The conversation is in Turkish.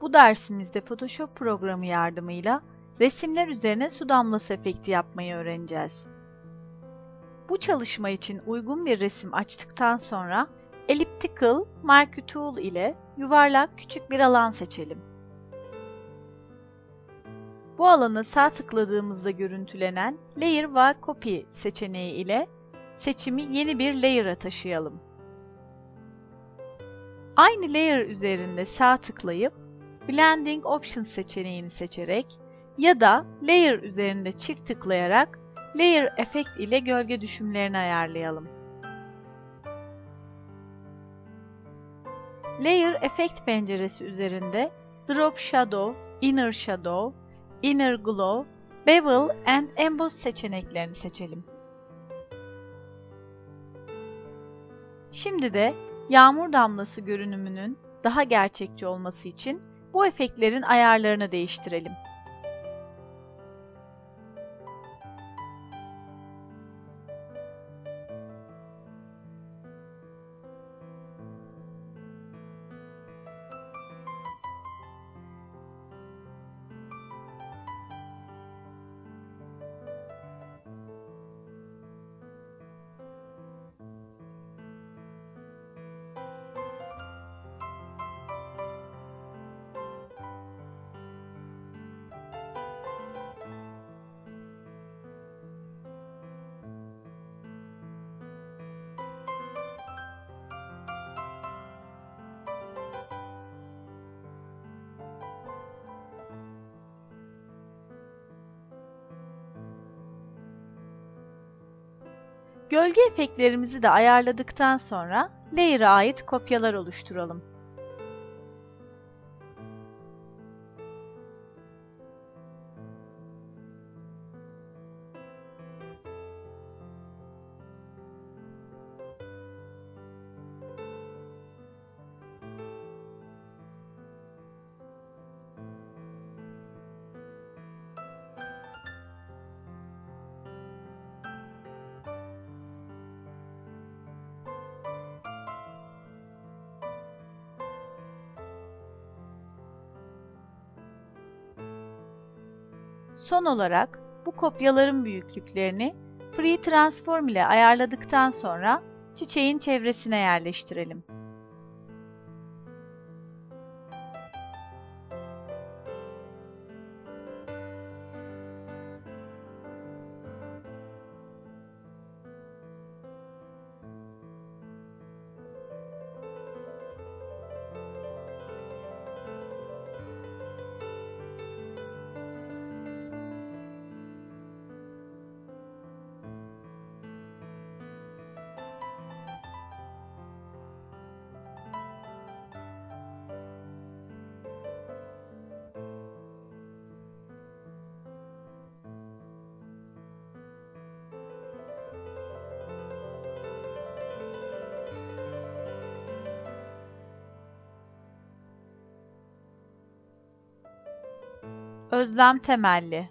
Bu dersimizde Photoshop programı yardımıyla resimler üzerine su damlası efekti yapmayı öğreneceğiz. Bu çalışma için uygun bir resim açtıktan sonra Elliptical Marquee Tool ile yuvarlak küçük bir alan seçelim. Bu alanı sağ tıkladığımızda görüntülenen Layer ve Copy seçeneği ile seçimi yeni bir layer'a taşıyalım. Aynı layer üzerinde sağ tıklayıp Blending Options seçeneğini seçerek ya da layer üzerinde çift tıklayarak Layer Effect ile gölge düşümlerini ayarlayalım. Layer Effect penceresi üzerinde Drop Shadow, Inner Shadow, Inner Glow, Bevel and Emboss seçeneklerini seçelim. Şimdi de yağmur damlası görünümünün daha gerçekçi olması için bu efektlerin ayarlarını değiştirelim. Gölge efektlerimizi de ayarladıktan sonra Layer'a ait kopyalar oluşturalım. Son olarak bu kopyaların büyüklüklerini Free Transform ile ayarladıktan sonra çiçeğin çevresine yerleştirelim. Özlem Temelli